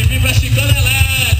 de pipa chicana lá.